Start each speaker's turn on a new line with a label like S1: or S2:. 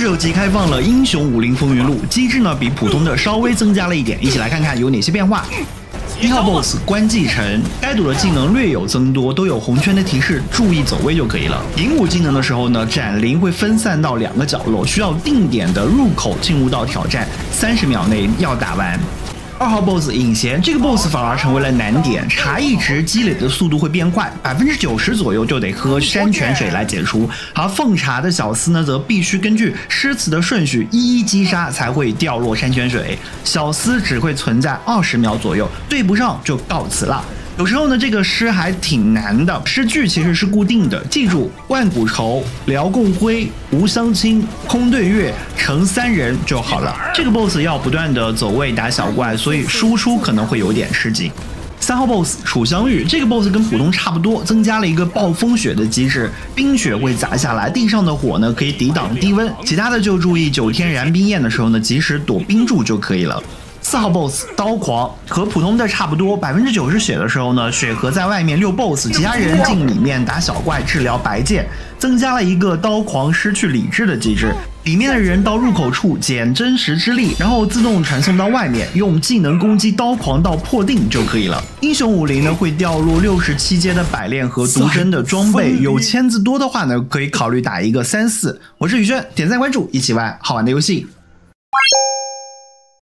S1: 这手机开放了英雄武林风云录，机制呢比普通的稍微增加了一点，一起来看看有哪些变化。一号 BOSS 关继承，该组的技能略有增多，都有红圈的提示，注意走位就可以了。引武技能的时候呢，斩灵会分散到两个角落，需要定点的入口进入到挑战，三十秒内要打完。二号 BOSS 隐贤，这个 BOSS 反而成为了难点，茶一直积累的速度会变快，百分之九十左右就得喝山泉水来解除。而奉茶的小厮呢，则必须根据诗词的顺序一一击杀才会掉落山泉水，小厮只会存在二十秒左右，对不上就告辞了。有时候呢，这个诗还挺难的，诗句其实是固定的，记住万古愁，辽共辉，无相亲，空对月，成三人就好了。这个 boss 要不断的走位打小怪，所以输出可能会有点吃惊。三号 boss 楚香玉，这个 boss 跟普通差不多，增加了一个暴风雪的机制，冰雪会砸下来，地上的火呢可以抵挡低温，其他的就注意九天燃冰焰的时候呢，及时躲冰柱就可以了。四号 boss 刀狂和普通的差不多，百分之九十血的时候呢，血盒在外面遛 boss，其他人进里面打小怪治疗白剑，增加了一个刀狂失去理智的机制，里面的人到入口处捡真实之力，然后自动传送到外面，用技能攻击刀狂到破定就可以了。英雄武林呢会掉落六十七阶的百炼和毒针的装备，有签字多的话呢，可以考虑打一个三四。我是宇轩，点赞关注，一起玩好玩的游戏。